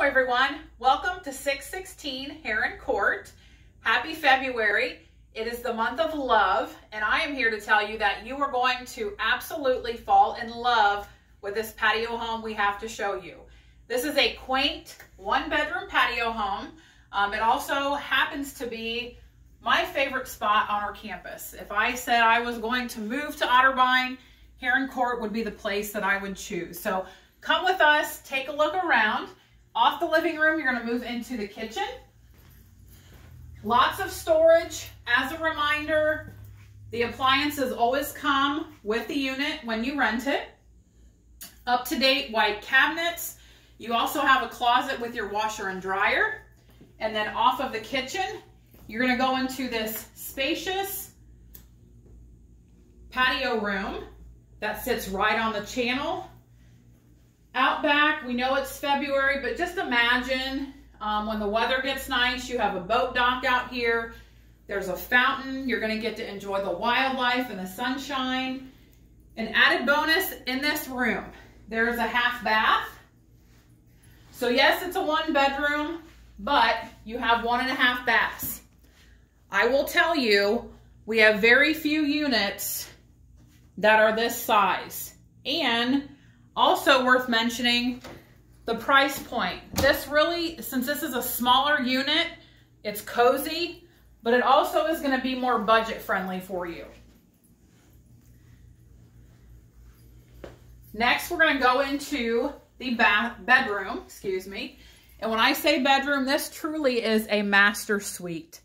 Hello everyone, welcome to 616 Heron Court. Happy February. It is the month of love and I am here to tell you that you are going to absolutely fall in love with this patio home we have to show you. This is a quaint one bedroom patio home. Um, it also happens to be my favorite spot on our campus. If I said I was going to move to Otterbein, Heron Court would be the place that I would choose. So come with us, take a look around. Off the living room, you're gonna move into the kitchen. Lots of storage. As a reminder, the appliances always come with the unit when you rent it. Up-to-date white cabinets. You also have a closet with your washer and dryer. And then off of the kitchen, you're gonna go into this spacious patio room that sits right on the channel back, we know it's February, but just imagine um, when the weather gets nice, you have a boat dock out here. There's a fountain. You're going to get to enjoy the wildlife and the sunshine. An added bonus in this room, there's a half bath. So yes, it's a one bedroom, but you have one and a half baths. I will tell you, we have very few units that are this size. And also worth mentioning, the price point. This really, since this is a smaller unit, it's cozy, but it also is gonna be more budget friendly for you. Next, we're gonna go into the bath bedroom, excuse me. And when I say bedroom, this truly is a master suite.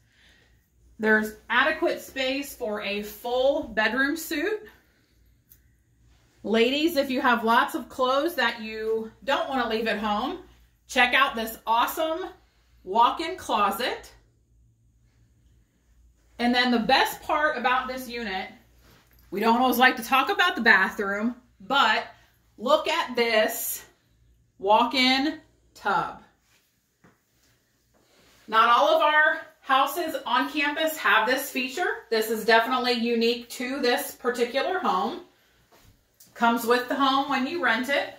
There's adequate space for a full bedroom suite Ladies, if you have lots of clothes that you don't want to leave at home, check out this awesome walk-in closet. And then the best part about this unit, we don't always like to talk about the bathroom, but look at this walk-in tub. Not all of our houses on campus have this feature. This is definitely unique to this particular home. Comes with the home when you rent it.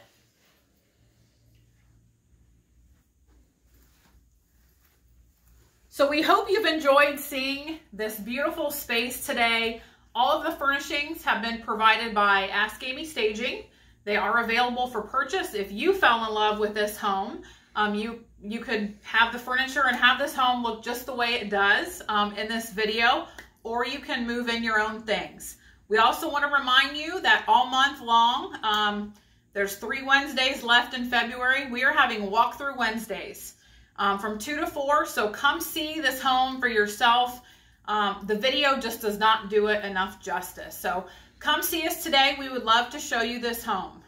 So we hope you've enjoyed seeing this beautiful space today. All of the furnishings have been provided by Ask Amy Staging. They are available for purchase. If you fell in love with this home, um, you, you could have the furniture and have this home look just the way it does um, in this video, or you can move in your own things. We also want to remind you that all month long, um, there's three Wednesdays left in February. We are having walkthrough Wednesdays um, from 2 to 4. So come see this home for yourself. Um, the video just does not do it enough justice. So come see us today. We would love to show you this home.